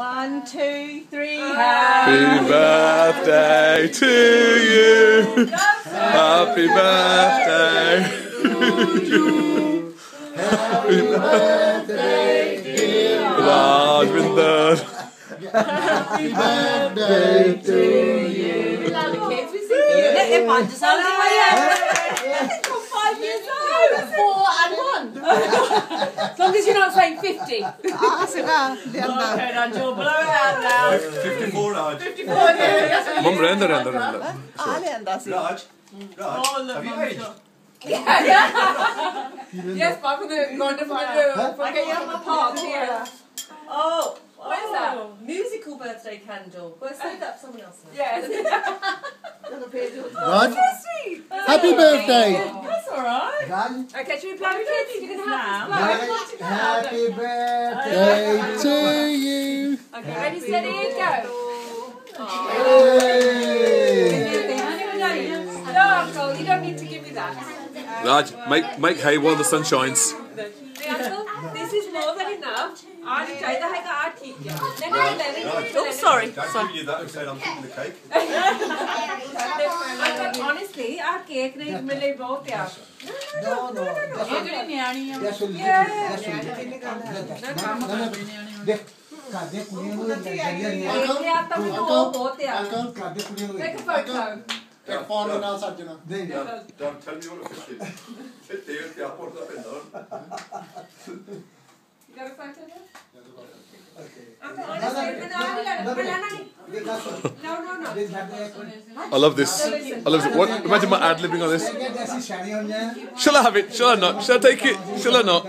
One, two, three. Happy birthday to you. Happy birthday to you. Happy birthday, dear Largman Third. Happy birthday to you. We love you. Look, It might just sound like my From five years old. Four and one. As long as you're not saying 50. Ah, sige. Lianda. okay Ranju blow it out now 54 Raj. 54 years Mum, render, render, render. Ah, lianda si. Raj. Raj. Oh, look, have you Mum, aged? Yes, but from the going from the from getting out of the park here. oh What is that? oh, musical birthday candle well say that for someone else now. Yes. Raj, sweet happy birthday. Okay, should we play with kids? You can have this blow. Happy birthday to you. Okay, ready, steady, go. No, Uncle, you don't need to give me that. Raj, make, make hay while the sun shines. this is more than enough. Oh, sorry. sorry. Honestly, our cake is really both. No, no. ਇਹ ਜਿਹੜੀ ਨਿਆਣੀ ਆ ਇਹ ਸੁਣ ਲੈ ਇਹ ਸੁਣ ਲੈ ਕੰਮ ਕਰਦੇ ਨਿਆਣੇ ਦੇਖ ਕਾਦੇ ਕੁੜੀਆਂ ਨੂੰ ਲੱਗਦੀਆਂ ਨਹੀਂ ਇਹ ਆ ਤਾਂ ਮੈਨੂੰ ਉਹ ਬਹੁਤ ਆ। ਅਕਲ ਕਾਦੇ ਕੁੜੀਆਂ ਨੂੰ ਇੱਕ ਫਟ ਇੱਕ ਫੋਨ ਦੇ ਨਾਲ ਸੱਜਣਾ। ਨਹੀਂ ਯਾਰ don't tell me what it is ਤੇ ਤੇਲ ਤੇ ਆਪੋਰਦਾ ਪੈਂਦਾ। ਕਰ ਫਟ I love this. I love it. What? Imagine my ad living on this. Shall I have it? Shall I not? Shall I take it? Shall I not?